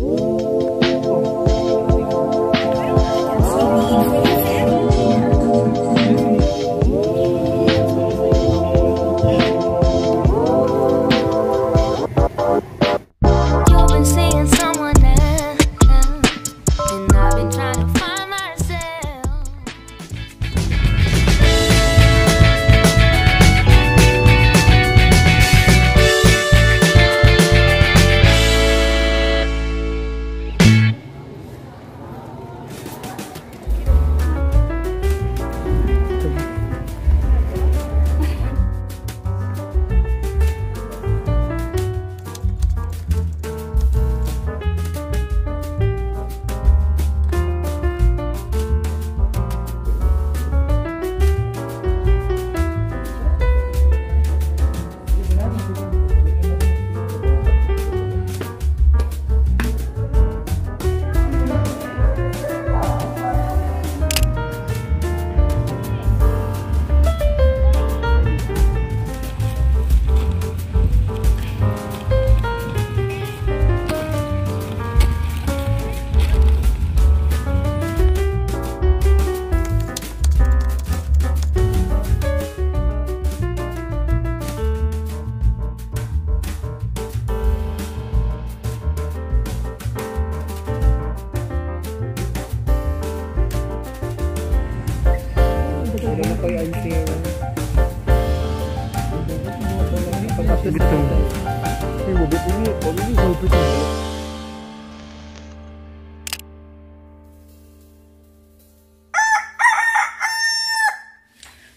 Ooh. Pagkakabit ko. Ay, mabit ini. Pag ini, mabit ini.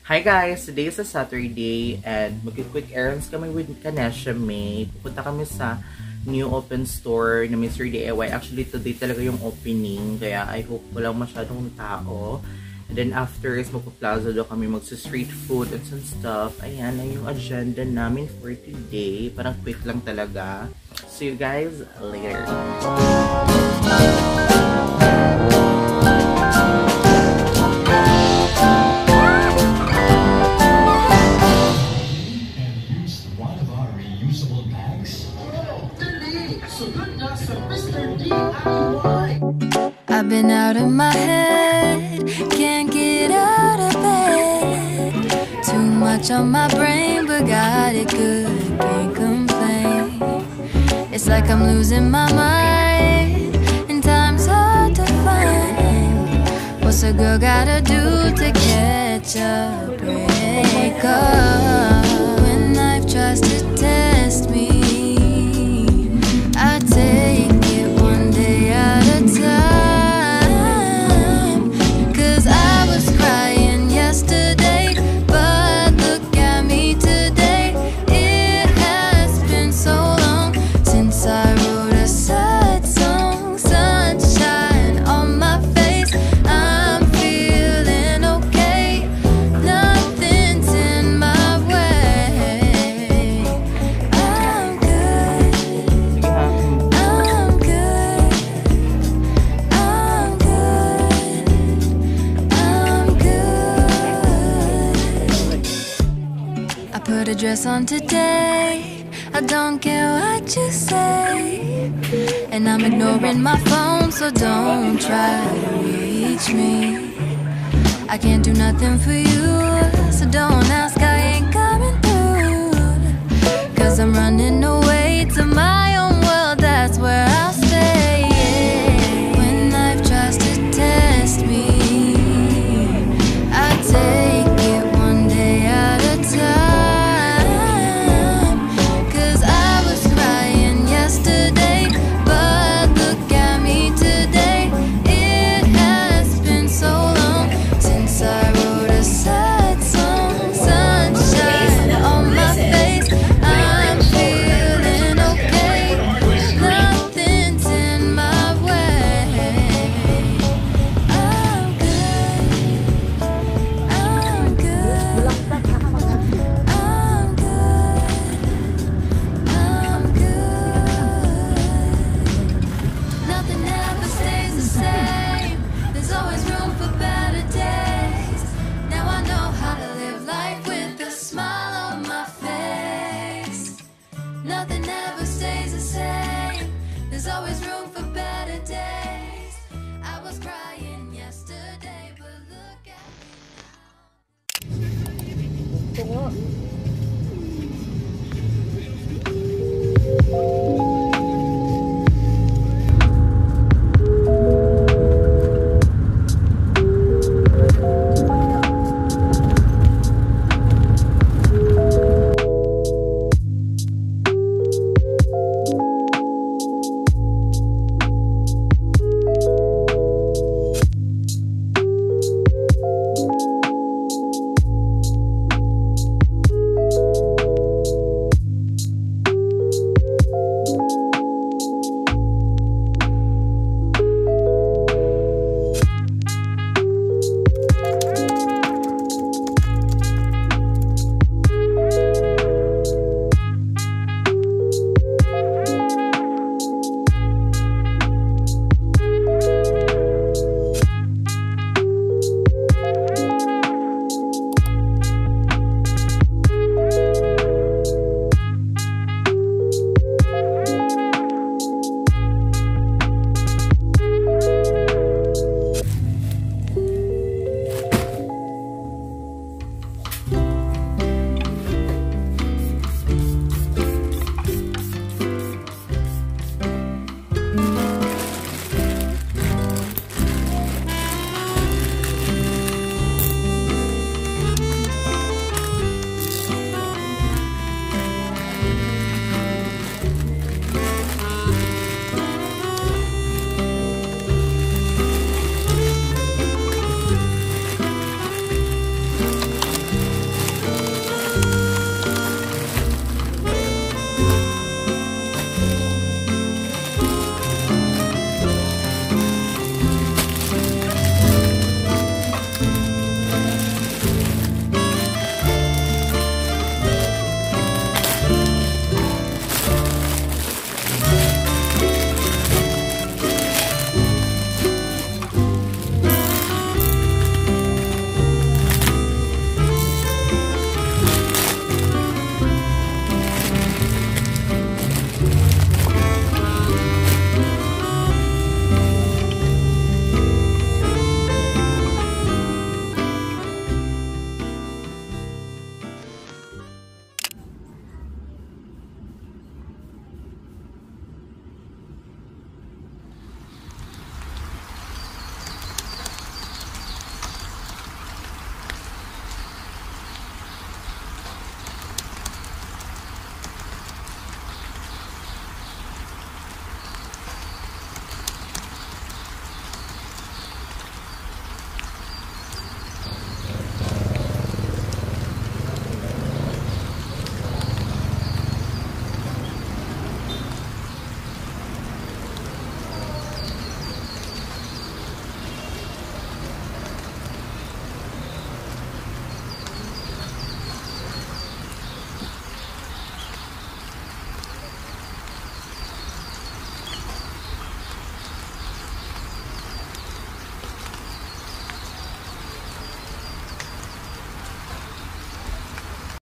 Hi guys! Today is a Saturday and mag-quick errands kami with Kanesha May. Pupunta kami sa new open store na Mr. DIY. Actually, today talaga yung opening. Kaya I hope walang masyadong tao. And then after is magpa-plaza daw kami magsa-street food and some stuff. Ayan na yung agenda namin for today. Parang quick lang talaga. See you guys later. and use one of our reusable bags? I've been out of my head, much on my brain, but got it good, can't complain. It's like I'm losing my mind, and time's hard to find. What's a girl gotta do to catch a break up? When life tries to test dress on today. I don't care what you say. And I'm ignoring my phone, so don't try to reach me. I can't do nothing for you, so don't ask, I ain't coming through. Cause I'm running Cross.